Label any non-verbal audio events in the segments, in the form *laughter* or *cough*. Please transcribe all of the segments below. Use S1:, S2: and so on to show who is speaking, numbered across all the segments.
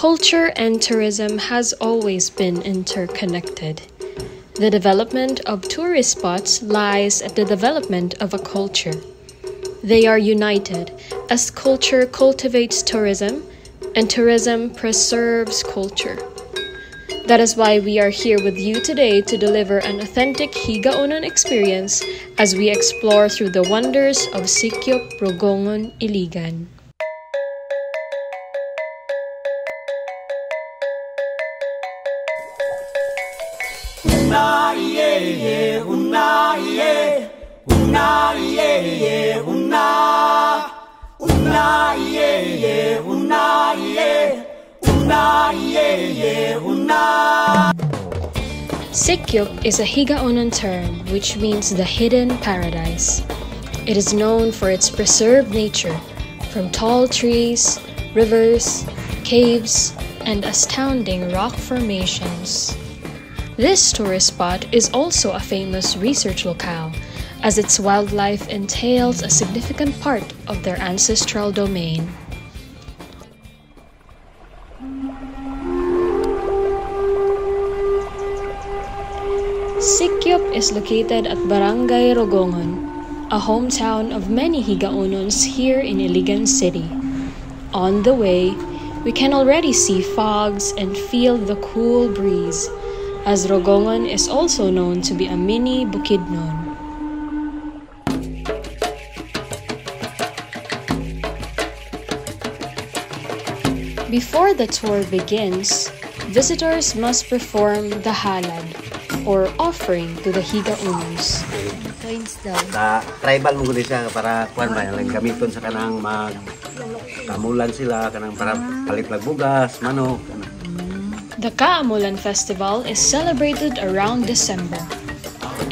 S1: Culture and tourism has always been interconnected. The development of tourist spots lies at the development of a culture. They are united as culture cultivates tourism and tourism preserves culture. That is why we are here with you today to deliver an authentic Higaonon experience as we explore through the wonders of Sikyop Rogongon Iligan.
S2: Una iye una una
S1: is a Higaonon term which means the hidden paradise. It is known for its preserved nature, from tall trees, rivers, caves, and astounding rock formations. This tourist spot is also a famous research locale, as its wildlife entails a significant part of their ancestral domain. Sikyop is located at Barangay Rogongon, a hometown of many Higaonons here in Iligan City. On the way, we can already see fogs and feel the cool breeze, as Rogongon is also known to be a mini Bukidnon. Before the tour begins, visitors must perform the halad, or offering to the Higaonons.
S3: Coins daw.
S4: Sa tribal mo gud siya para kuan ba lang gamiton sa kanang mag kamulan sila kanang para palit lag bugas, manok.
S1: The Kaamulan Festival is celebrated around December.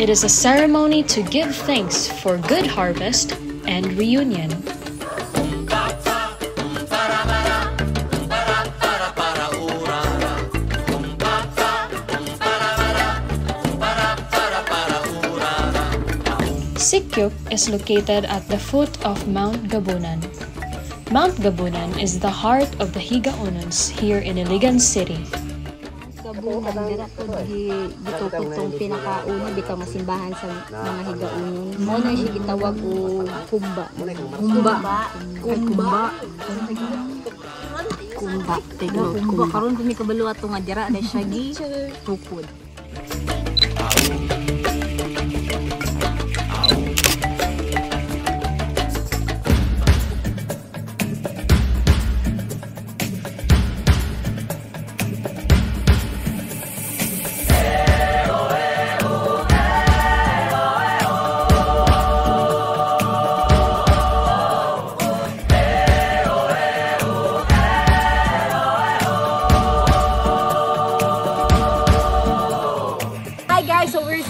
S1: It is a ceremony to give thanks for good harvest and reunion. Sikyop is located at the foot of Mount Gabunan. Mount Gabunan is the heart of the Higaonons here in Iligan City.
S3: Kabunan, dira po di gitukod tong pinakauna bitaw masimbahan sa mga higaunon. Mo na siya gitawag og kumba. Kumba. Kumba. Kumba. Kumba. Kumba. Karon kung may kabalo ato nga dira na siya gitukod. Hi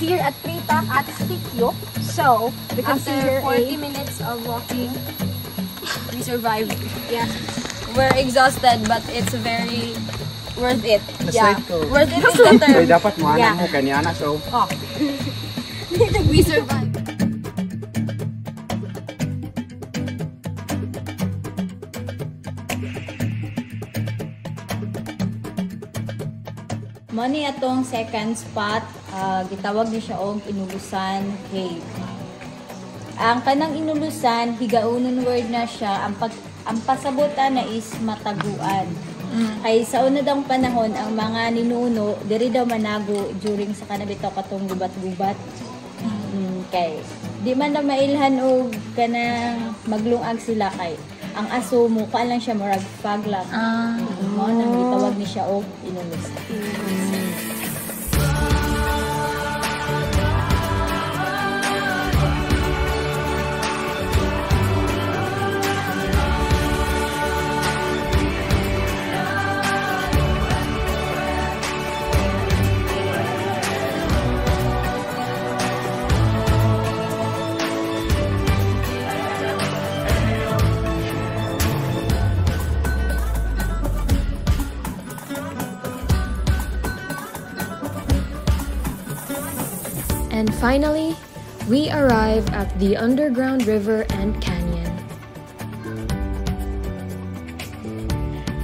S3: here at Pritak at Sikyop. So, we here
S5: 40
S3: a
S5: minutes of walking, we survived. Yeah. We're exhausted, but it's very worth it. Yeah. Worth it is the
S6: So, *laughs*
S5: term.
S6: dapat mo anak
S3: Yeah.
S6: mo kanya na so *laughs*
S5: We survived.
S3: Money atong second spot, ah, gitawag ni siya og Inulusan Cave. Ang kanang Inulusan, higaunon word na siya, ang pag ang pasabutan na is mataguan. Kay sa una daw panahon, ang mga ninuno, diri daw manago during sa kanabitaw katong gubat-gubat. Mm, kay di man na mailhan og kanang maglungag sila kay ang aso mo pa lang siya murag faglag. Ah. Mo nang gitawag ni siya og Inulusan.
S1: And finally, we arrive at the underground river and canyon.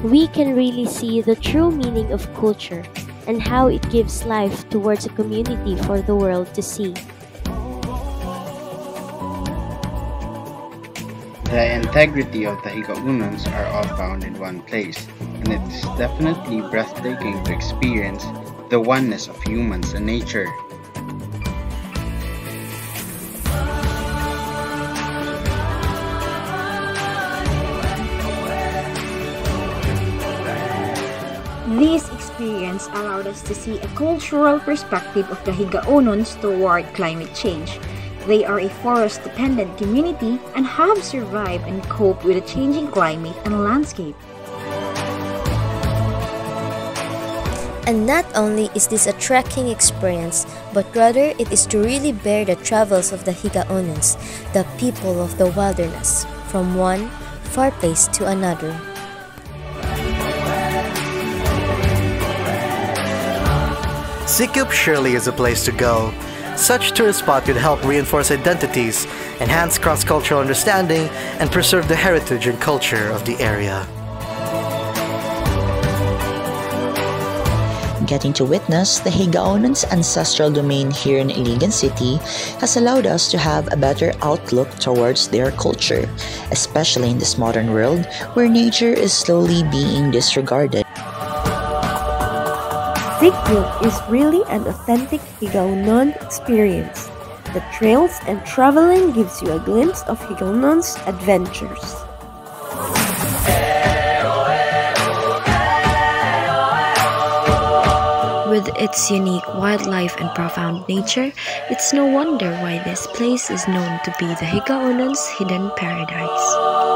S6: we can really see the true meaning of culture and how it gives life towards a community for the world to see.
S7: The integrity of the Higaonons are all found in one place, and it is definitely breathtaking to experience the oneness of humans and nature.
S8: This experience allowed us to see a cultural perspective of the Higaonons toward climate change. They are a forest-dependent community and have survived and coped with a changing climate and landscape.
S9: And not only is this a trekking experience, but rather it is to really bear the travels of the Higaonons, the people of the wilderness, from one far place to another.
S10: Sikyop surely is a place to go. Such tourist spot could help reinforce identities, enhance cross-cultural understanding, and preserve the heritage and culture of the area.
S11: Getting to witness the Higaonons' ancestral domain here in Iligan City has allowed us to have a better outlook towards their culture, especially in this modern world where nature is slowly being disregarded.
S12: Sikyop is really an authentic Higaonon experience. The trails and traveling gives you a glimpse of Higaonon's adventures.
S13: With its unique wildlife and profound nature, it's no wonder why this place is known to be the Higaonon's hidden paradise.